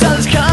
sun's coming.